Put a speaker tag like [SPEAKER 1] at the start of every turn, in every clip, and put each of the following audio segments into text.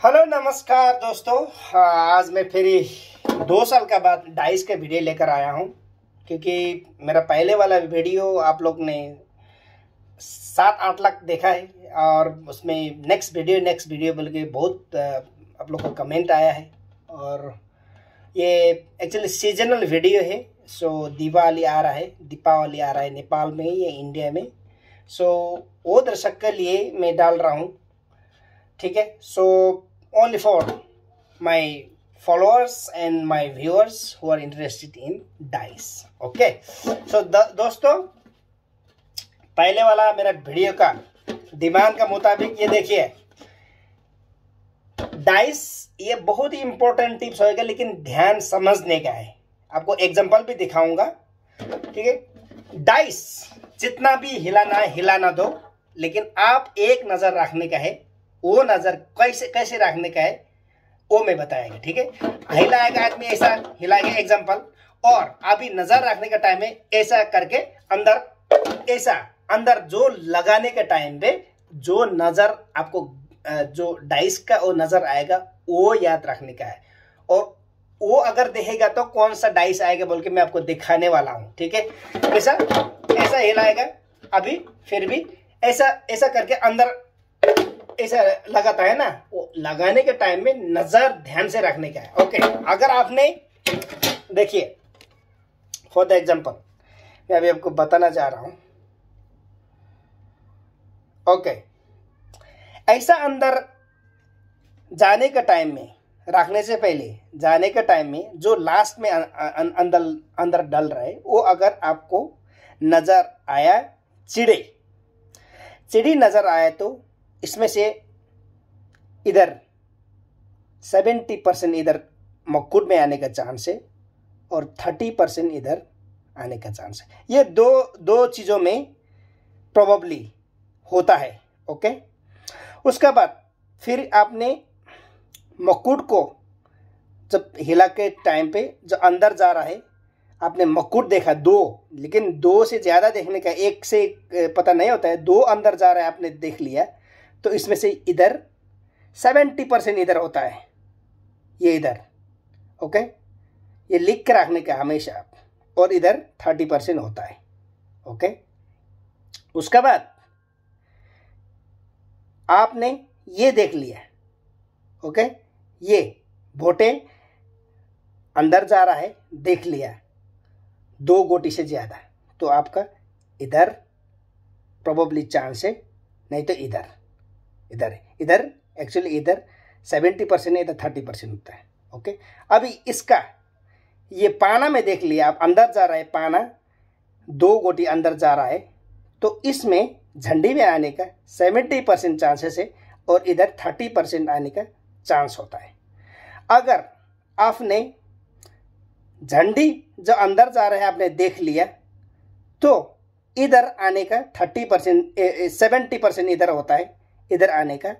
[SPEAKER 1] Hello नमस्कार दोस्तों। हाँ, आज मैं फिर दो साल का बाद डाइस का वीडियो लेकर आया हूँ क्योंकि मेरा पहले वाला वीडियो आप लोग ने सात आठ लाख देखा है और उसमें नेक्स्ट वीडियो नेक्स्ट वीडियो बोल के बहुत आप लोग का कमेंट आया है। और ये एक्चुअली सीजनल वीडियो है सो दिवाली आ रहा है दीपावली आ रहा है नेपाल में या इंडिया में। सो वो दर्शक के लिए मैं डाल रहा हूँ ठीक है? So only for my followers and my viewers who are interested in dice okay so दोस्तों, पहले वाला मेरा वीडियो का डिमांड का मुताबिक ये देखिए। डाइस ये बहुत ही इंपॉर्टेंट टिप्स होएगा, लेकिन ध्यान समझने का है। आपको एग्जांपल भी दिखाऊँगा। ठीक है? डाइस जितना भी हिलाना है, हिलाना दो, लेकिन आप एक नज़र रखने का है। वो नज़र कैसे कैसे रखने का है, वो मैं बताएगा, ठीक है? हिलाएगा आदमी ऐसा, हिलाएगा एग्ज़ाम्पल और अभी नज़र रखने का टाइम में ऐसा करके अंदर, ऐसा, अंदर जो लगाने के टाइम पे जो नज़र आपको जो डाइस का वो नज़र आएगा, वो याद रखने का है। और वो अगर देखेगा तो कौन सा डाइस आएगा बोल के मैं आपको दिखाने वाला हूँ, ठीक है? ऐसा ऐसा हिलाएगा, अभी फिर भी ऐसा ऐसा करके अंदर ऐसा लगाता है ना वो लगाने के टाइम में नज़र ध्यान से रखने का है। ओके अगर आपने देखिए फॉर द एग्ज़ाम्पल मैं अभी आपको बताना चाह रहा हूँ। ओके ऐसा अंदर जाने का टाइम में रखने से पहले जाने के टाइम में जो लास्ट में अं, अं, अंदर अंदर डल रहा है वो अगर आपको नज़र आया चिड़े चिड़ी नज़र आया तो इसमें से इधर सेवेंटी परसेंट इधर मक्कुट में आने का चांस है और थर्टी परसेंट इधर आने का चांस है। ये दो दो चीज़ों में प्रोबेबली होता है ओके उसके बाद फिर आपने मकुट को जब हिला के टाइम पे जो अंदर जा रहा है, आपने मकुट देखा, दो, लेकिन दो से ज़्यादा देखने का, एक से पता नहीं होता है, दो अंदर जा रहा है, आपने देख लिया। तो इसमें से इधर सेवेंटी परसेंट इधर होता है। ये इधर, ओके? ये लिख के रखने का हमेशा। आप और इधर थर्टी परसेंट होता है, ओके? उसके बाद आपने ये देख लिया, ओके? ये भोटे अंदर जा रहा है, देख लिया। दो गोटी से ज़्यादा तो आपका इधर प्रोबेबली चांस है, नहीं तो इधर। इधर इधर एक्चुअली इधर सेवेंटी परसेंट इधर थर्टी परसेंट होता है। ओके अभी इसका, ये पाना में देख लिया आप अंदर जा रहा है पाना, दो गोटी अंदर जा रहा है तो इसमें झंडी में आने का सेवेंटी परसेंट चांसेस है और इधर थर्टी परसेंट आने का चांस होता है। अगर आपने झंडी जो अंदर जा रहा है, आपने देख लिया तो इधर आने का थर्टी परसेंट सेवेंटी परसेंट इधर होता है। इधर आने का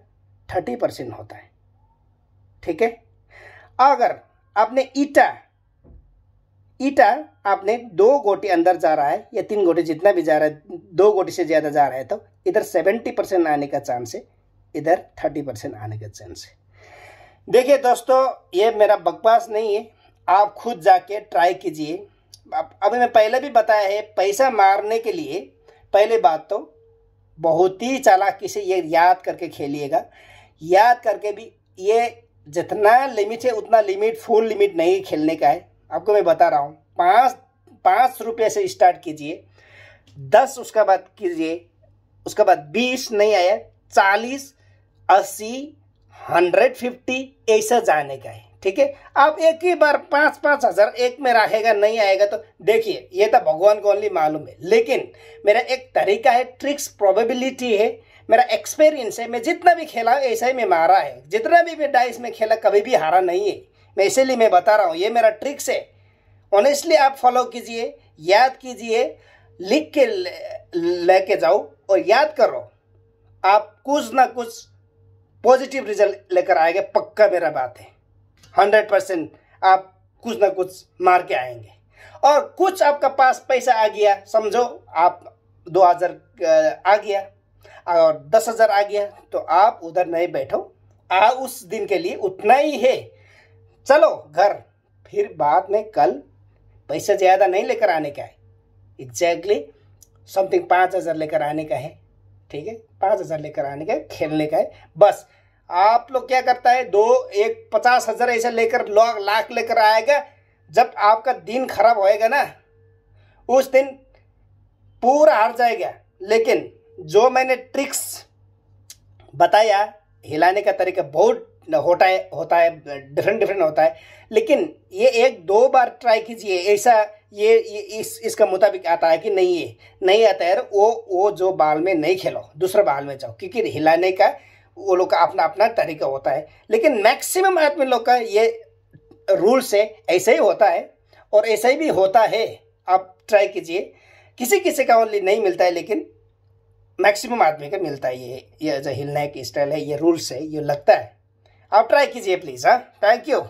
[SPEAKER 1] थर्टी परसेंट होता है। ठीक है? अगर आपने ईटा ईटा आपने दो गोटी अंदर जा रहा है या तीन गोटी जितना भी जा रहा है, दो गोटी से ज़्यादा जा रहा है तो इधर सेवेंटी परसेंट आने का चांस है, इधर थर्टी परसेंट आने का चांस है। देखिए दोस्तों, ये मेरा बकवास नहीं है। आप खुद जाके ट्राई कीजिए। अभी मैं पहले भी बताया है, पैसा मारने के लिए, पहले बात तो बहुत ही चालाकी से ये याद करके खेलिएगा। याद करके भी ये जितना लिमिट है, उतना लिमिट फुल लिमिट नहीं खेलने का है। आपको मैं बता रहा हूँ, पाँच पाँच रुपये से स्टार्ट कीजिए, दस उसका बाद कीजिए, उसके बाद बीस नहीं आया, चालीस, अस्सी हंड्रेड फिफ्टी ऐसा जाने का है। ठीक है? आप एक ही बार पाँच पाँच हज़ार एक में रहेगा, नहीं आएगा तो देखिए, ये तो भगवान को ओनली मालूम है। लेकिन मेरा एक तरीका है ट्रिक्स प्रोबेबिलिटी है, मेरा एक्सपीरियंस है, मैं जितना भी खेला ऐसा ही मैं मारा है। जितना भी मैं डाइस में खेला, कभी भी हारा नहीं है। मैं इसीलिए मैं बता रहा हूँ, ये मेरा ट्रिक्स है। ऑनेस्टली आप फॉलो कीजिए, याद कीजिए, लिख के लेके जाओ और याद करो, आप कुछ ना कुछ पॉजिटिव रिज़ल्ट लेकर आएँगे, पक्का मेरा बात है। हंड्रेड परसेंट आप कुछ ना कुछ मार के आएँगे। और कुछ आपका पास पैसा आ गया, समझो आप दो हज़ार, आ गया, और दस हज़ार आ गया तो आप उधर नहीं बैठो। आ उस दिन के लिए उतना ही है। चलो, घर। फिर बाद में कल पैसा ज़्यादा नहीं लेकर आने का है। एग्जैक्टली समथिंग पाँच हज़ार लेकर आने का है। ठीक है? पाँच हज़ार लेकर आने का है, खेलने का है। बस आप लोग क्या करता है दो एक पचास हज़ार ऐसा लेकर लाख लेकर आएगा जब आपका दिन खराब होएगा ना उस दिन पूरा हार जाएगा। लेकिन जो मैंने ट्रिक्स बताया हिलाने का तरीका बहुत होता है होता है डिफरेंट डिफरेंट होता है। लेकिन ये एक दो बार ट्राई कीजिए ऐसा ये, ये इस इसका मुताबिक आता है कि नहीं ये नहीं आता है वो वो जो बाल में नहीं खेलो दूसरे बाल में जाओ क्योंकि हिलाने का वो लोग का अपना अपना तरीका होता है। लेकिन मैक्सिमम आदमी लोग का ये रूल से ऐसे ही होता है और ऐसा ही भी होता है। आप ट्राई कीजिए। किसी किसी का ओनली नहीं मिलता है, लेकिन मैक्सिमम आदमी का मिलता है ये ये जो हिलने की स्टाइल है, ये रूल्स है, ये लगता है। आप ट्राई कीजिए प्लीज़ हाँ। Thank you